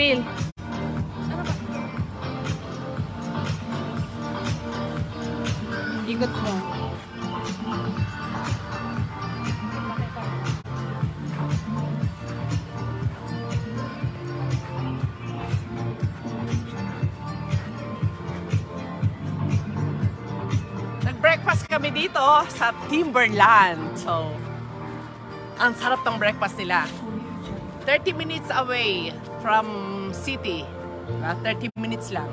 Bill. Ikot mo. Nag-breakfast kami dito sa Timberland. So, ang sarap ng breakfast nila. 30 minutes away from city. Diba? 30 minutes lang.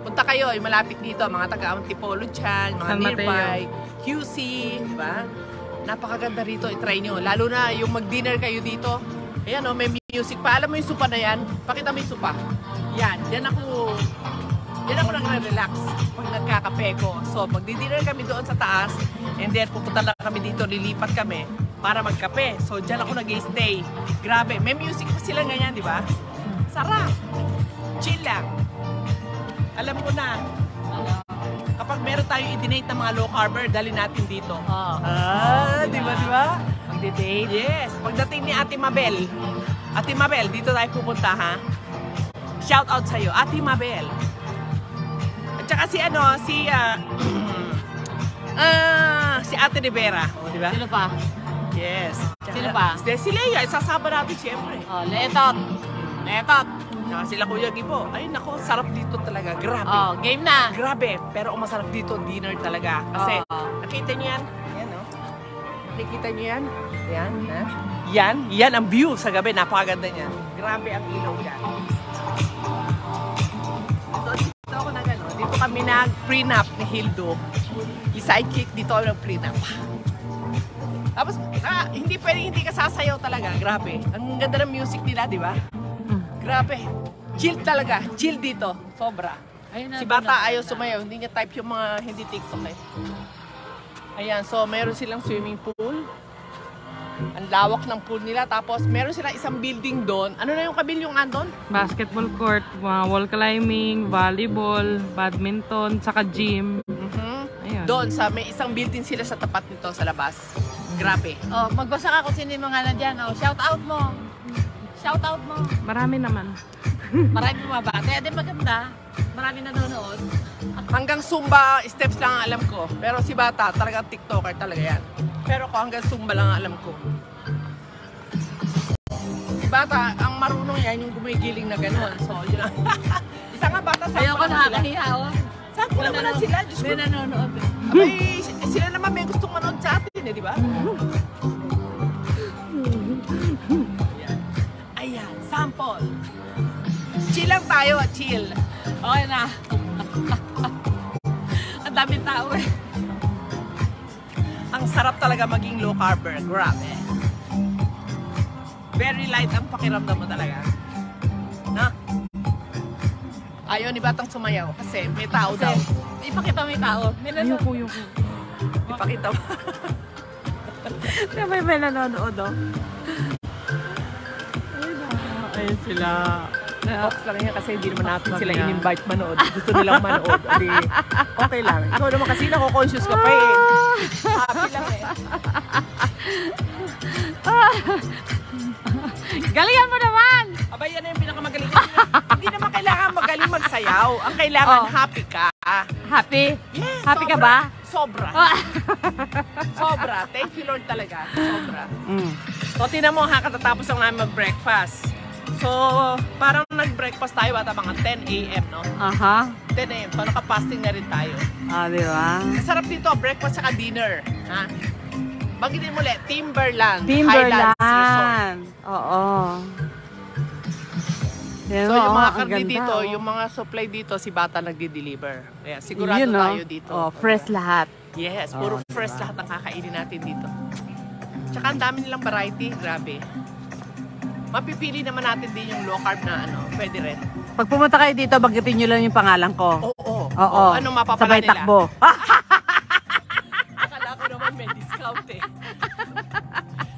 Punta kayo, yung malapit dito, mga taga Antipolo dyan, mga San Mateo. nearby, QC, di ba? Napakaganda rito, i-try nyo. Lalo na yung mag-dinner kayo dito. Ayan o, may music pa. Alam mo yung supa na yan? Pakita mo yung supa. Yan, yan ako, yan ako nagre-relax pag nagkakape ko. So, magdi-dinner kami doon sa taas, and then pupunta lang kami dito, lilipat kami para magkape. So, dyan ako nag-stay. Grabe, may music pa sila ganyan, di ba? Sarap! Chill lang. Alam ko na, kapag meron tayong i-donate ng mga low carber, dali natin dito. Oh. Ah, di ba, di ba? Magde-date. Yes, pagdating ni Ate Mabel. Ate Mabel, dito tayo pupunta ha. Shout out sa iyo, Ate Mabel. At saka si ano, si ah ah, si Ate Rivera, oh, di ba? Sino pa? Yes. Sino pa? Si, Leia, isasama natin siyempre. Oh, letot. Letot. Tsaka sila Kuya Gibo. Ay nako, sarap dito talaga. Grabe. Oh, game na. Grabe. Pero ang masarap dito, dinner talaga. Kasi, Oo. nakita niyo yan? Yan, no? Nakikita niyo yan? Yan, ha? Yan, yan ang view sa gabi. Napakaganda niyan. Grabe ang ilaw dyan. So, dito ako na gano'n. Dito kami nag-prenup ni Hildo. Yung sidekick, dito ako nag-prenup. Tapos, ah, hindi pwede hindi ka sasayaw talaga. Grabe. Ang ganda ng music nila, di ba? Grabe. Chill talaga. Chill dito. Sobra. Ayun Si Bata ayaw sumayaw. Hindi niya type yung mga hindi TikTok eh. Ayan, so meron silang swimming pool. Ang lawak ng pool nila. Tapos meron silang isang building doon. Ano na yung kabilyong andon? basketball court, mga wall climbing, volleyball, badminton, saka gym. Mhm. Ayun. Doon sa may isang building sila sa tapat nito sa labas. Grabe. Oh, magbasa ka kung sino yung mga nandyan. Oh, shout out mo. Shout out mo. Marami naman. Marami. Eh, di maganda. Marami nanonood. Hanggang Zumba steps lang ang alam ko. Pero si Bata talagang TikToker talaga yan. Pero ko hanggang Zumba lang ang alam ko. Si Bata, ang marunong yan yung gumigiling na gano'n. So, yun lang. Isa nga Bata, sa Ayoko nakakahiya. Oh. Saan ko naman na sila? Diyos ko. May nanonood. eh. Abay, sila naman may gustong manood sa atin eh, di ba? Sample. Chill lang tayo, chill. Okay na. Ang daming tao eh. Ang sarap talaga maging low carber. Grabe. Very light ang pakiramdam mo talaga. Na? Ayaw ni Batang sumayaw kasi may tao daw. Ipakita yung tao. May nanonood. Ayoko, ayoko. Ipakita mo. May may nanonood, oh. Ayun sila. Ox lang yan kasi hindi naman natin sila in-invite manood. Gusto nilang manood. Adi, okay lang. Ikaw naman kasi nako-conscious ka pa eh. Happy lang eh. Galingan mo naman! Aba, yan na yung pinakamagaling. hindi naman kailangan magaling magsayaw. Ang kailangan Oh. happy ka. Happy? Yes, Happy ka sobra. ba? Sobra. Ah. Sobra. Thank you Lord talaga. Sobra. Mm. So, tinan mo ha, katatapos lang namin mag-breakfast. So, parang nag-breakfast tayo bata mga 10 a.m. no? Aha. 10 a.m. So, naka-fasting na rin tayo. Ah, di ba? Masarap dito, breakfast saka dinner. Ha? Banggitin mo ulit, Timberland. Timberland. Oo. Yan So, yung mga oh, karne ganda, dito, oh. yung mga supply dito, si Bata nagdi-deliver. Kaya sigurado Yun, oh. tayo dito. Oh, fresh lahat. Yes, puro Oh, fresh lahat ang kakainin natin dito. Tsaka ang dami nilang variety, grabe. Mapipili naman natin din yung low carb na ano, pwede rin. Pag pumunta kayo dito, bagitin nyo lang yung pangalan ko. Oo. Oo. Ano mapapala Sabay nila? takbo. Akala ko naman may discount eh.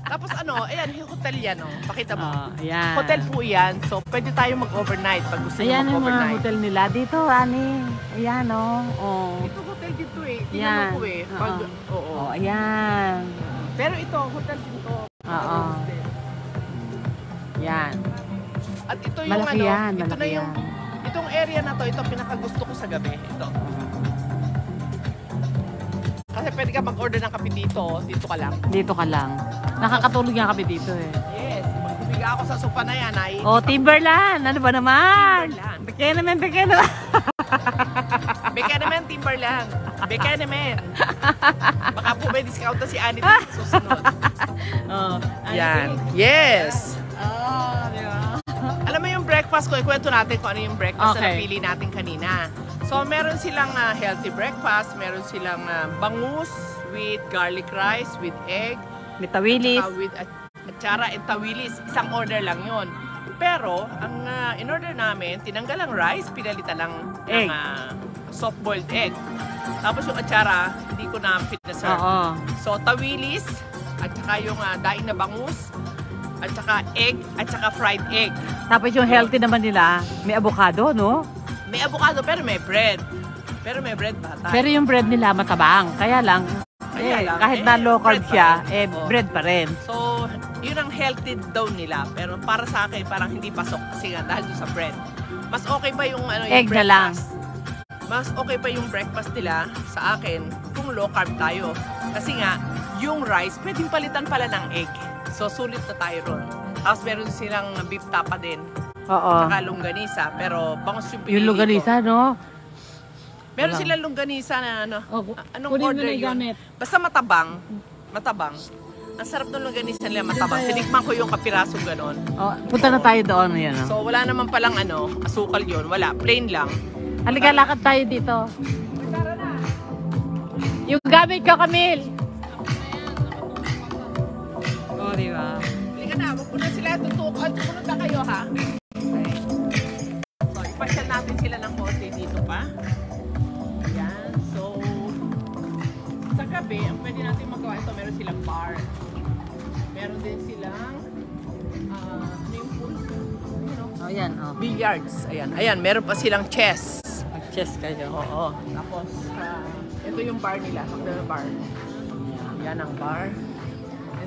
Tapos ano, ayan, yung hotel yan, oh. Pakita mo. Oh, ayan. Hotel po yan, so pwede tayo mag-overnight pag gusto Ayan nyo yung mga mag-overnight. hotel nila. Dito, ani. Ayan, oh. Oh. Ito hotel dito eh. Yan. Tingnan mo ko eh. Pag, oo. Oh, ayan. Pero ito, hotel dito. Oo. Yan. At ito yung Malaki ano, yan, ito na yung, yan. itong area na to, ito pinakagusto ko sa gabi. Ito. Kasi pwede ka mag-order ng kape dito, dito ka lang. Dito ka lang. Nakakatulog nga kami dito eh. Yes, pag bumigay ako sa sopa na yan ay Oh, Timberland! Ano ba naman? Timberland. Bigyan naman, bigyan naman. Beka naman, Timberland. Beka naman. Baka po may discount na si Annie sa susunod. Oh, Yan. Yes. Oh, di ba? Alam mo yung breakfast ko, ikwento natin kung ano yung breakfast na Okay. napili natin kanina. So, meron silang ah, healthy breakfast, meron silang ah, bangus with garlic rice, with egg, Mitawilis. uh, with at- atsara and tawilis. Isang order lang yon. Pero, ang ah, in-order namin, tinanggal ang rice, pinalitan lang Egg. ng ah, soft-boiled egg. Tapos yung atsara, hindi ko na pinaserve. Oo. So, tawilis, at saka yung ah, daing na bangus, at saka egg, at saka fried egg. Tapos yung healthy naman nila, may avocado, no? May avocado pero may bread. Pero may bread bata. Pero yung bread nila matabang. Kaya lang, Kaya eh, lang, kahit eh, na low carb siya, eh, bread pa rin. So, yun ang healthy daw nila. Pero para sa akin, parang hindi pasok kasi nga dahil sa bread. Mas okay pa yung ano yung Egg na lang. breakfast. Mas okay pa yung breakfast nila sa akin kung low carb tayo. Kasi nga, yung rice, pwedeng palitan pala ng egg. So, sulit na tayo ron. Tapos meron silang beef tapa din. Oo. Saka longganisa. Pero bangus yung pinili Yung ko. luganisa, no? Meron silang longganisa na ano. Oh, Anong order yun? Basta matabang. Matabang. Ang sarap ng longganisa nila matabang. Tinikman ko yung kapirasong ganon. Oh, punta na tayo doon. Yan, oh. So wala naman palang ano, asukal yun. Wala, plain lang. Halika, lakad tayo dito. Yung gamit ko, Camille. Oh, di ba? Halika na, wag mo na sila tutukan. Sumunod na kayo ha. Okay. So ipasyal natin sila ng konti dito pa. Yan. So sa gabi, ang pwede natin magawa ito, meron silang bar. Meron din silang ah, ano yung pool? Ano? Oh, yan, oh. Billiards. Ayan. Ayan, meron pa silang chess. Mag-chess kayo. Oo. Tapos, ah, ito yung bar nila. McDonald bar. Yan ang bar.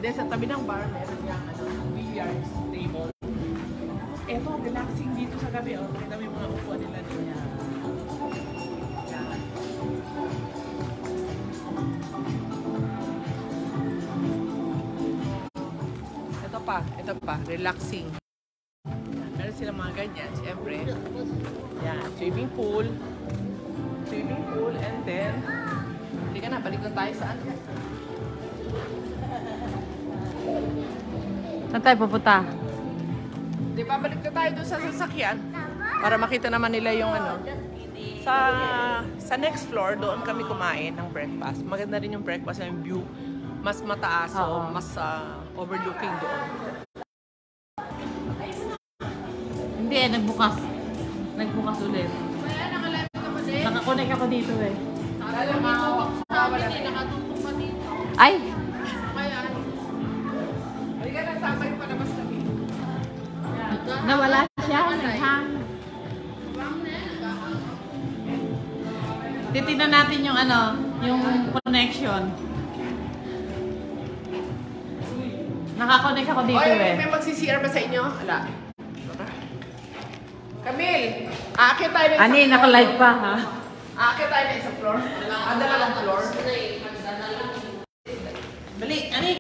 Then sa tabi ng bar, meron yung ano, billiards table. Ito, relaxing dito sa gabi. Oh. Makita mo mga upuan nila dito. Yan. Ito pa, ito pa, relaxing. Yan, Meron silang mga ganyan, siyempre. Yan, swimming pool. Swimming pool and then, hindi ka na, balik na tayo saan? Saan tayo pupunta? Di ba, balik na tayo doon sa sasakyan para makita naman nila yung ano. Sa sa next floor, doon kami kumain ng breakfast. Maganda rin yung breakfast, yung view. Mas mataas, so Oo. mas ah, overlooking doon. Hindi eh, nagbukas. Nagbukas ulit. Nakakonect ako dito eh. Ay! Nawala siya. Nag-hang. Titignan natin yung ano, yung connection. Nakakonect ako dito Oy, eh. may magsi-CR ba sa inyo? Ala. Camille, aakit tayo ng Ani, naka-live pa ha? Aakit tayo ng isang floor. Ah, dalawang floor. Bali, ani.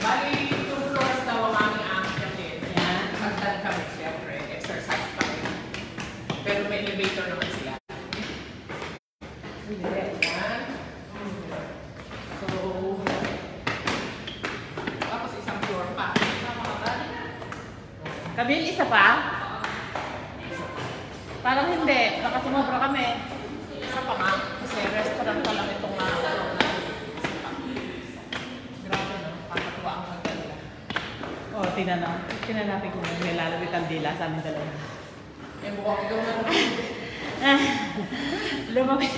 Bali, two floors daw ang aming aakyatin. Hagdan kami, siyempre. Exercise pa rin. Pero may elevator naman sila. Ayan. So, tapos isang floor pa. Kamil, isa pa? Parang hindi. Baka sumobra kami. Isa pa nga, kasi restaurant pa lang itong mga Grabe no, kakatuwa ang hagdan nila. Oh, tingnan na. Tingnan natin kung may lalabit ang dila sa amin dalawa. Eh, mukhang ikaw na Lumabit.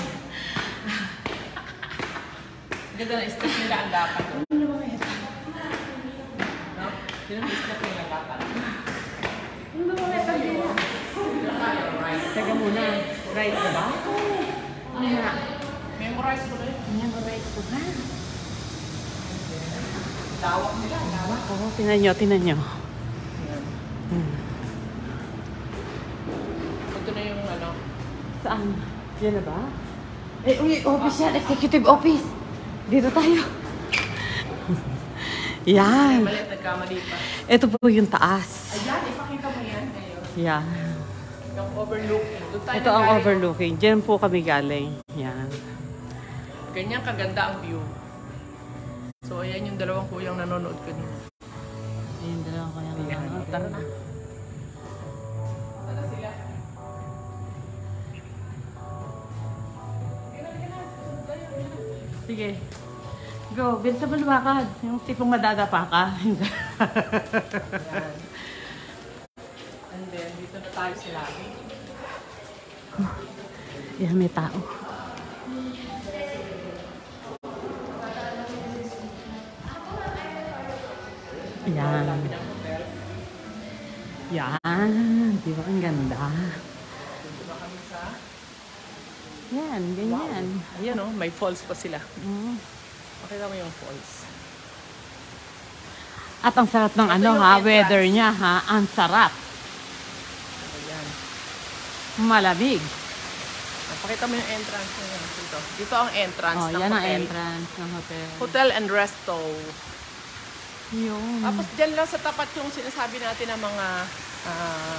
Ganda na step nila ang dapat. Lumabit. No? Yun ang step nila dapat. Lumabit ang dila. Teka muna. Right na ba? Ano nga? Memorize ko na yun. Memorize ko na. Lawak nila, lawak. Oo, tinan nyo, tinan nyo. Ito na yung ano. Saan? Yan na ba? Eh, uy, office yan. Executive office. Dito tayo. yan. Mali, nagkamali pa. Ito po yung taas. Ayan, ipakita mo yan ngayon. Yan. Yung overlooking. Doon tayo Ito ang overlooking. Diyan po kami galing. Yan. Ganyan kaganda ang view. So, ayan yung dalawang kuyang nanonood ko niyo. Ayun, dalawa ko yung Ayan, tara na. Sige. Go, bilis sa balwakad. Yung tipong madadapa ka. And then, dito na tayo sila. Yan, may tao. Yan. Ang. Yan. Di ba ang ganda? Yan, ganyan. Ayan oh, may falls pa sila. Mm. Pakita mo yung falls. At ang sarap ng Ito ano ha, entrance. weather niya ha. Ang sarap. Ayan. Malamig. Ah, Pakita mo yung entrance na yan. Dito. Dito ang entrance Oh, ng yan ang hotel. entrance ng hotel. Hotel and resto. Yun. Tapos dyan lang sa tapat yung sinasabi natin ng mga ah,